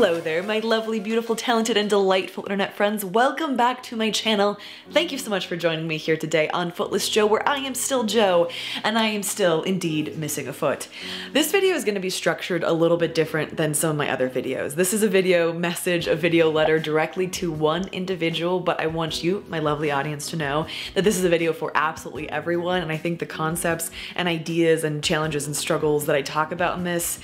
Hello there, my lovely, beautiful, talented, and delightful internet friends. Welcome back to my channel. Thank you so much for joining me here today on Footless Jo, where I am still Jo, and I am still, indeed, missing a foot. This video is going to be structured a little bit different than some of my other videos. This is a video message, a video letter directly to one individual, but I want you, my lovely audience, to know that this is a video for absolutely everyone, and I think the concepts and ideas and challenges and struggles that I talk about in this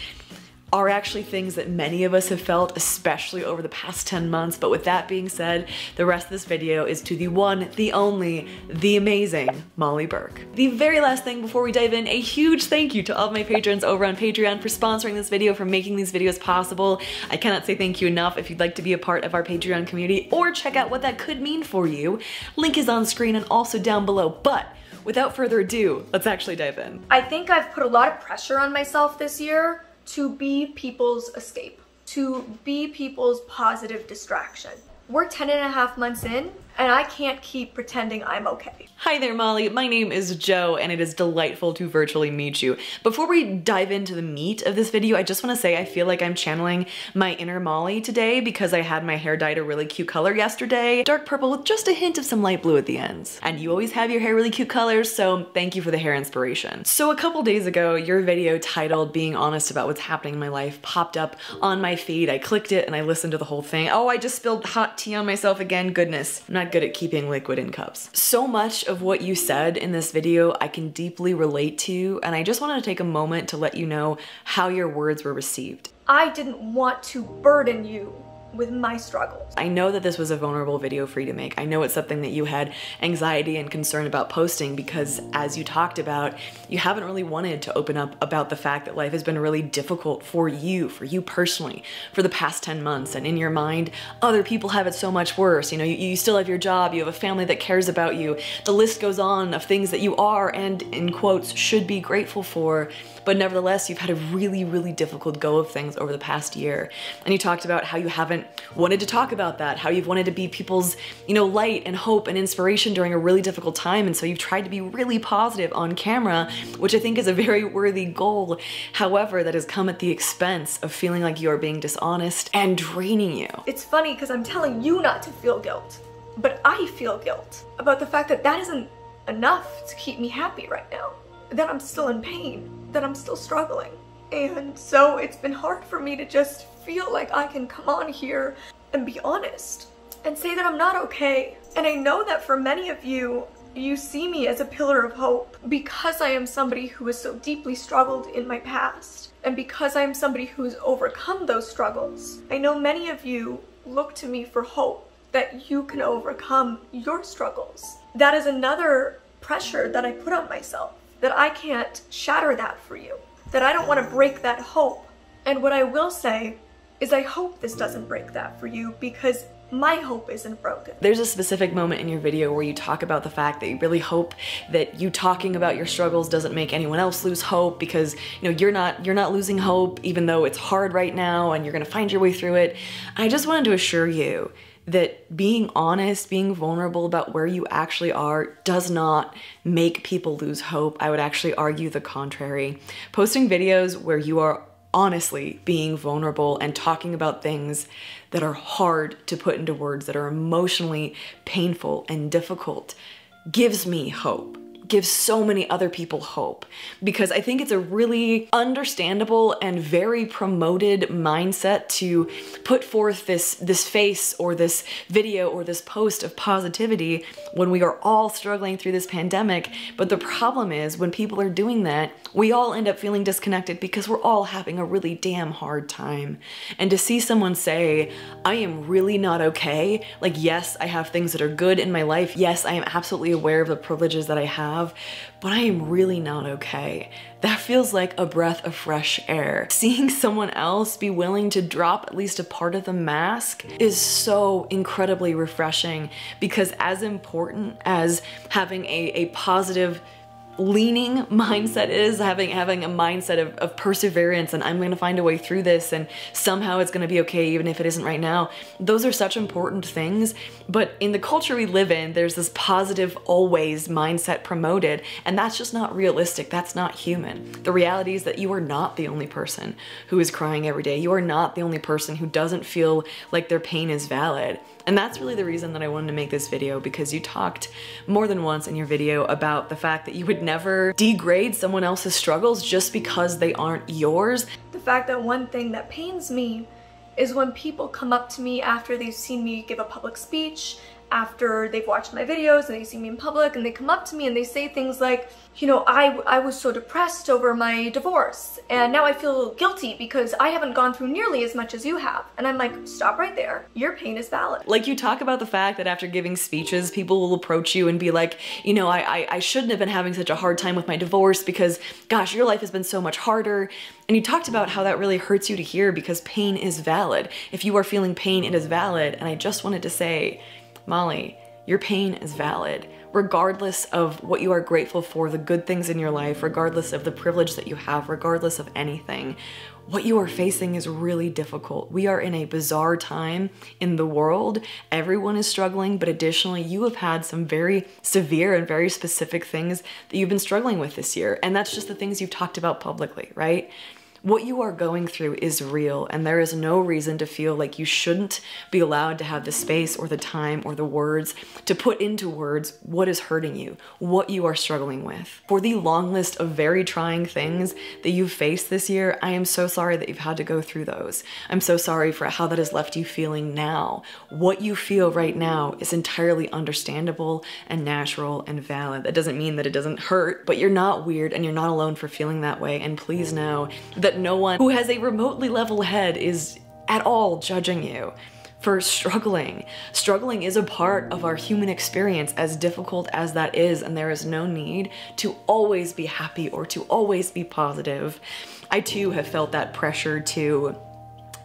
are actually things that many of us have felt, especially over the past 10 months. But with that being said, the rest of this video is to the one, the only, the amazing Molly Burke. The very last thing before we dive in, a huge thank you to all of my patrons over on Patreon for sponsoring this video, for making these videos possible. I cannot say thank you enough if you'd like to be a part of our Patreon community or check out what that could mean for you. Link is on screen and also down below. But without further ado, let's actually dive in. I think I've put a lot of pressure on myself this year to be people's escape, to be people's positive distraction. We're 10 and a half months in, and I can't keep pretending I'm okay. Hi there, Molly. My name is Jo, and it is delightful to virtually meet you. Before we dive into the meat of this video, I just want to say I feel like I'm channeling my inner Molly today because I had my hair dyed a really cute color yesterday. Dark purple with just a hint of some light blue at the ends. And you always have your hair really cute colors, so thank you for the hair inspiration. So a couple days ago, your video titled Being Honest About What's Happening in My Life popped up on my feed. I clicked it and I listened to the whole thing. Oh, I just spilled hot tea on myself again. Goodness. I'm not good at keeping liquid in cups. So much of what you said in this video I can deeply relate to, and I just wanted to take a moment to let you know how your words were received. I didn't want to burden you with my struggles. I know that this was a vulnerable video for you to make. I know it's something that you had anxiety and concern about posting because as you talked about, you haven't really wanted to open up about the fact that life has been really difficult for you, for you personally, for the past 10 months. And in your mind, other people have it so much worse. You know, you, you still have your job, you have a family that cares about you. The list goes on of things that you are and in quotes should be grateful for. But nevertheless, you've had a really, really difficult go of things over the past year. And you talked about how you haven't wanted to talk about that, how you've wanted to be people's, you know, light and hope and inspiration during a really difficult time. And so you've tried to be really positive on camera, which I think is a very worthy goal. However, that has come at the expense of feeling like you're being dishonest and draining you. It's funny because I'm telling you not to feel guilt, but I feel guilt about the fact that that isn't enough to keep me happy right now, that I'm still in pain that I'm still struggling. And so it's been hard for me to just feel like I can come on here and be honest and say that I'm not okay. And I know that for many of you, you see me as a pillar of hope because I am somebody who has so deeply struggled in my past and because I am somebody who has overcome those struggles. I know many of you look to me for hope that you can overcome your struggles. That is another pressure that I put on myself that I can't shatter that for you, that I don't want to break that hope. And what I will say is I hope this doesn't break that for you because my hope isn't broken. There's a specific moment in your video where you talk about the fact that you really hope that you talking about your struggles doesn't make anyone else lose hope because you know you're not you're not losing hope even though it's hard right now and you're going to find your way through it. I just wanted to assure you that being honest, being vulnerable about where you actually are does not make people lose hope. I would actually argue the contrary. Posting videos where you are honestly being vulnerable and talking about things that are hard to put into words, that are emotionally painful and difficult, gives me hope gives so many other people hope. Because I think it's a really understandable and very promoted mindset to put forth this this face or this video or this post of positivity when we are all struggling through this pandemic. But the problem is when people are doing that we all end up feeling disconnected because we're all having a really damn hard time and to see someone say I am really not okay like yes I have things that are good in my life yes I am absolutely aware of the privileges that I have but I am really not okay. That feels like a breath of fresh air. Seeing someone else be willing to drop at least a part of the mask is so incredibly refreshing because as important as having a, a positive leaning mindset is having having a mindset of, of perseverance and i'm going to find a way through this and somehow it's going to be okay even if it isn't right now. Those are such important things but in the culture we live in there's this positive always mindset promoted and that's just not realistic. That's not human. The reality is that you are not the only person who is crying every day. You are not the only person who doesn't feel like their pain is valid. And that's really the reason that I wanted to make this video because you talked more than once in your video about the fact that you would never degrade someone else's struggles just because they aren't yours. The fact that one thing that pains me is when people come up to me after they've seen me give a public speech after they've watched my videos and they see me in public and they come up to me and they say things like, you know, I, I was so depressed over my divorce and now I feel guilty because I haven't gone through nearly as much as you have. And I'm like, stop right there. Your pain is valid. Like you talk about the fact that after giving speeches, people will approach you and be like, you know, I, I, I shouldn't have been having such a hard time with my divorce because gosh, your life has been so much harder. And you talked about how that really hurts you to hear because pain is valid. If you are feeling pain, it is valid. And I just wanted to say, Molly, your pain is valid. Regardless of what you are grateful for, the good things in your life, regardless of the privilege that you have, regardless of anything, what you are facing is really difficult. We are in a bizarre time in the world. Everyone is struggling, but additionally, you have had some very severe and very specific things that you've been struggling with this year. And that's just the things you've talked about publicly, right? What you are going through is real, and there is no reason to feel like you shouldn't be allowed to have the space or the time or the words to put into words what is hurting you, what you are struggling with. For the long list of very trying things that you've faced this year, I am so sorry that you've had to go through those. I'm so sorry for how that has left you feeling now. What you feel right now is entirely understandable and natural and valid. That doesn't mean that it doesn't hurt, but you're not weird and you're not alone for feeling that way. And please know that no one who has a remotely level head is at all judging you for struggling. Struggling is a part of our human experience, as difficult as that is, and there is no need to always be happy or to always be positive. I too have felt that pressure to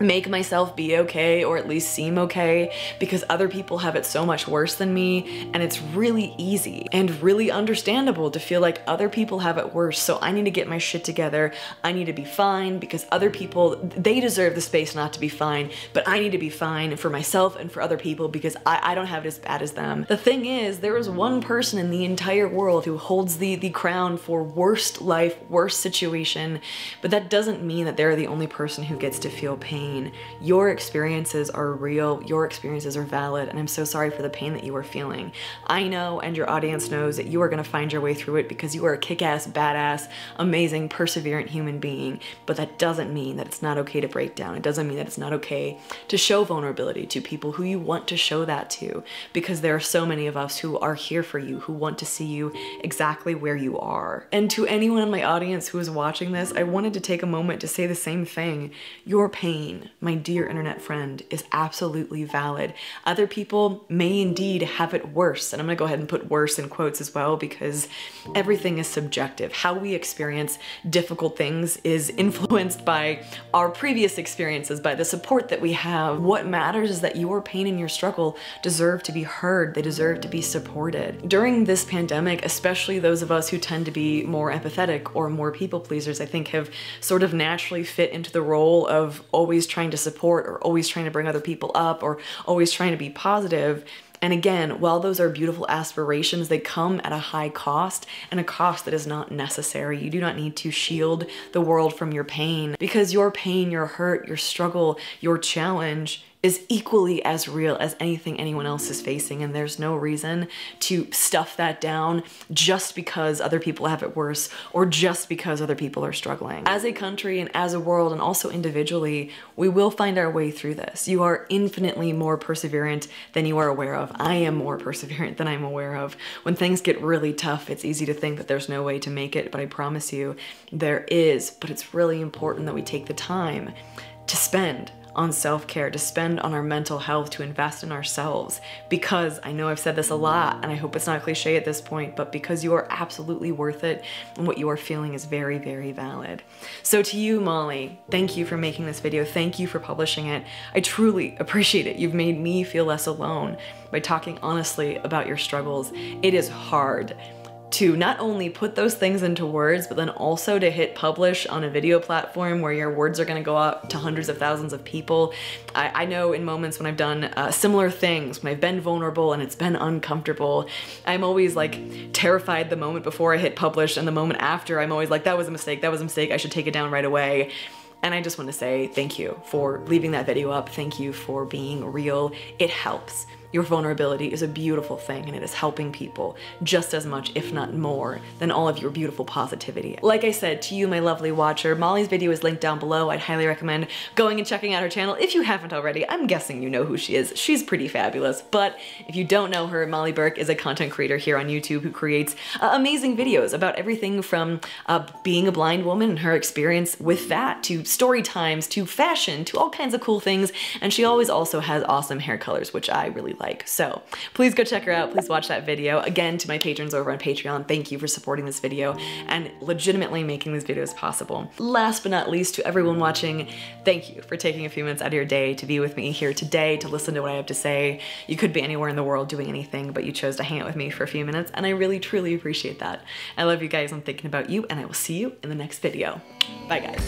make myself be okay or at least seem okay because other people have it so much worse than me and it's really easy and really understandable to feel like other people have it worse. So I need to get my shit together. I need to be fine because other people they deserve the space not to be fine but I need to be fine for myself and for other people because I, I don't have it as bad as them. The thing is there is one person in the entire world who holds the the crown for worst life worst situation but that doesn't mean that they're the only person who gets to feel pain pain. Your experiences are real, your experiences are valid, and I'm so sorry for the pain that you are feeling. I know, and your audience knows, that you are gonna find your way through it because you are a kick-ass, badass, amazing, perseverant human being, but that doesn't mean that it's not okay to break down. It doesn't mean that it's not okay to show vulnerability to people who you want to show that to, because there are so many of us who are here for you, who want to see you exactly where you are. And to anyone in my audience who is watching this, I wanted to take a moment to say the same thing. Your pain, my dear internet friend, is absolutely valid. Other people may indeed have it worse, and I'm gonna go ahead and put worse in quotes as well because everything is subjective. How we experience difficult things is influenced by our previous experiences, by the support that we have. What matters is that your pain and your struggle deserve to be heard, they deserve to be supported. During this pandemic, especially those of us who tend to be more empathetic or more people pleasers, I think have sort of naturally fit into the role of always trying to support or always trying to bring other people up or always trying to be positive. And again, while those are beautiful aspirations, they come at a high cost and a cost that is not necessary. You do not need to shield the world from your pain because your pain, your hurt, your struggle, your challenge is equally as real as anything anyone else is facing and there's no reason to stuff that down just because other people have it worse or just because other people are struggling. As a country and as a world and also individually, we will find our way through this. You are infinitely more perseverant than you are aware of. I am more perseverant than I'm aware of. When things get really tough, it's easy to think that there's no way to make it, but I promise you there is, but it's really important that we take the time to spend on self care, to spend on our mental health, to invest in ourselves. Because I know I've said this a lot, and I hope it's not cliche at this point, but because you are absolutely worth it, and what you are feeling is very, very valid. So, to you, Molly, thank you for making this video. Thank you for publishing it. I truly appreciate it. You've made me feel less alone by talking honestly about your struggles. It is hard to not only put those things into words, but then also to hit publish on a video platform where your words are gonna go out to hundreds of thousands of people. I, I know in moments when I've done uh, similar things, when I've been vulnerable and it's been uncomfortable, I'm always like terrified the moment before I hit publish and the moment after, I'm always like, that was a mistake, that was a mistake, I should take it down right away. And I just want to say thank you for leaving that video up. Thank you for being real. It helps. Your vulnerability is a beautiful thing and it is helping people just as much, if not more, than all of your beautiful positivity. Like I said to you, my lovely watcher, Molly's video is linked down below. I'd highly recommend going and checking out her channel if you haven't already. I'm guessing you know who she is. She's pretty fabulous. But if you don't know her, Molly Burke is a content creator here on YouTube who creates uh, amazing videos about everything from uh, being a blind woman and her experience with that to story times to fashion to all kinds of cool things. And she always also has awesome hair colors, which I really like. So please go check her out. Please watch that video. Again, to my patrons over on Patreon, thank you for supporting this video and legitimately making these videos possible. Last but not least, to everyone watching, thank you for taking a few minutes out of your day to be with me here today, to listen to what I have to say. You could be anywhere in the world doing anything, but you chose to hang out with me for a few minutes, and I really, truly appreciate that. I love you guys. I'm thinking about you, and I will see you in the next video. Bye, guys.